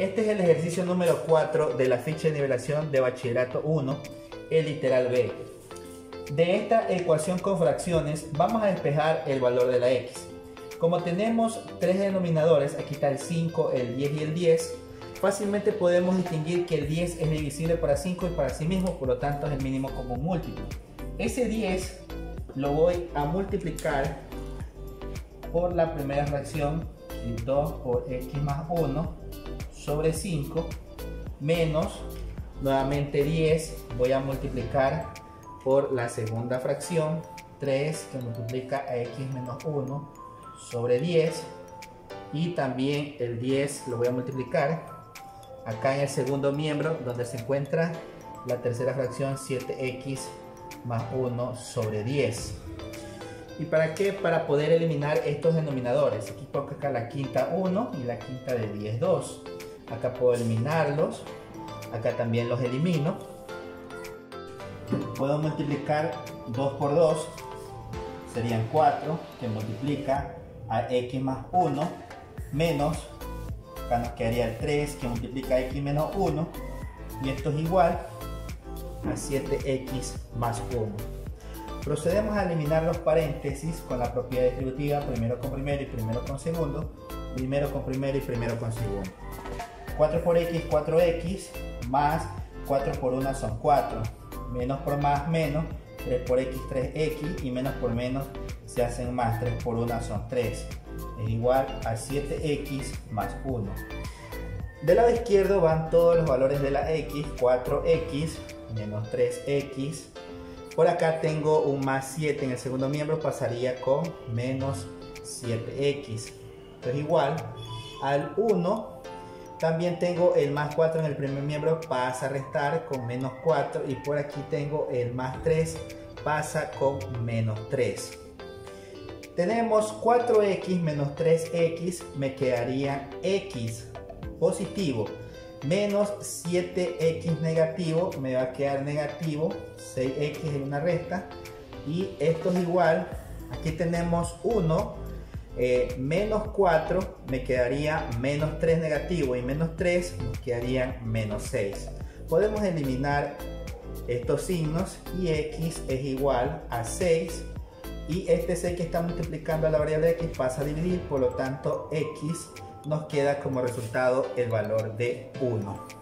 Este es el ejercicio número 4 de la ficha de nivelación de bachillerato 1, el literal B. De esta ecuación con fracciones vamos a despejar el valor de la x. Como tenemos tres denominadores, aquí está el 5, el 10 y el 10, fácilmente podemos distinguir que el 10 es divisible para 5 y para sí mismo, por lo tanto es el mínimo común múltiplo. Ese 10 lo voy a multiplicar por la primera fracción, 2 por x más 1 sobre 5 menos nuevamente 10 voy a multiplicar por la segunda fracción 3 que multiplica a x menos 1 sobre 10 y también el 10 lo voy a multiplicar acá en el segundo miembro donde se encuentra la tercera fracción 7x más 1 sobre 10 ¿Y para qué? Para poder eliminar estos denominadores. Aquí toca acá la quinta 1 y la quinta de 10, 2. Acá puedo eliminarlos. Acá también los elimino. Puedo multiplicar 2 por 2. Serían 4, que multiplica a x más 1, menos, acá nos quedaría el 3, que multiplica a x menos 1. Y esto es igual a 7x más 1. Procedemos a eliminar los paréntesis con la propiedad distributiva primero con primero y primero con segundo, primero con primero y primero con segundo. 4 por x, 4x, más 4 por 1 son 4, menos por más, menos, 3 por x, 3x y menos por menos se hacen más, 3 por 1 son 3, es igual a 7x más 1. Del lado izquierdo van todos los valores de la x, 4x menos 3x por acá tengo un más 7 en el segundo miembro, pasaría con menos 7x. Entonces igual al 1, también tengo el más 4 en el primer miembro, pasa a restar con menos 4. Y por aquí tengo el más 3, pasa con menos 3. Tenemos 4x menos 3x, me quedaría x positivo menos 7x negativo, me va a quedar negativo, 6x en una resta, y esto es igual, aquí tenemos 1, eh, menos 4 me quedaría menos 3 negativo y menos 3 nos quedarían menos 6. Podemos eliminar estos signos y x es igual a 6 y este 6 que está multiplicando a la variable x pasa a dividir, por lo tanto x nos queda como resultado el valor de 1.